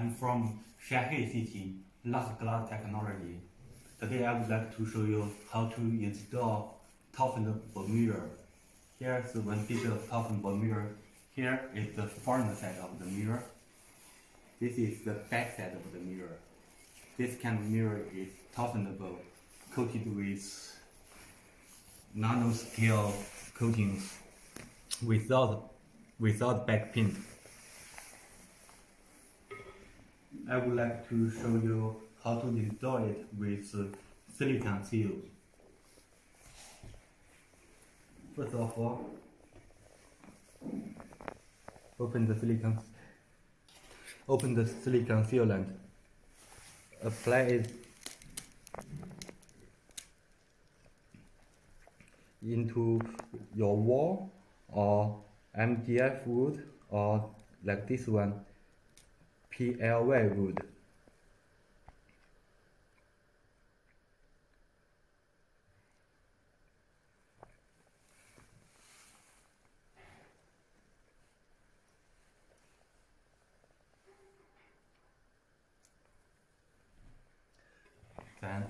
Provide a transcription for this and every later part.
I'm from Shanghai City, Last Glass Technology. Today I would like to show you how to install toughened mirror. Here's one piece of toughened mirror. Here is the front side of the mirror. This is the back side of the mirror. This kind of mirror is toughenable, coated with nanoscale coatings without without back paint. I would like to show you how to install it with uh, silicon seal. First of all, open the silicon open the silicon sealant. Apply it into your wall or MDF wood or like this one PLY wood. Then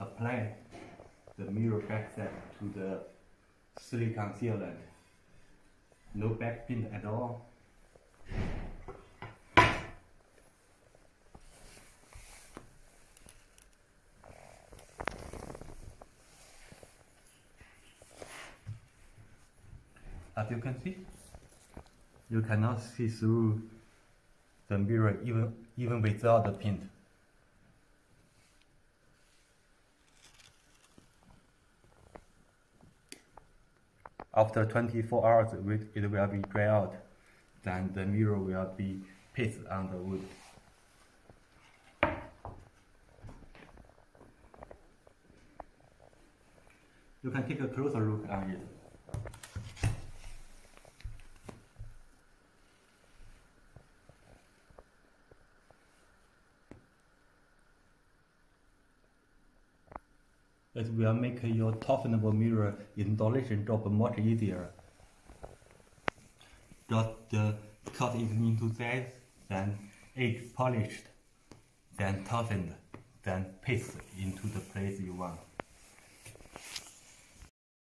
apply the mirror backside to the silicon sealant. No back pin at all. As you can see, you cannot see through the mirror even, even without the paint. After 24 hours, it will be dry out. Then the mirror will be pasted on the wood. You can take a closer look on it. It will make your toughenable mirror installation job much easier. Just uh, cut it into size, then edge polished, then toughened, then paste into the place you want.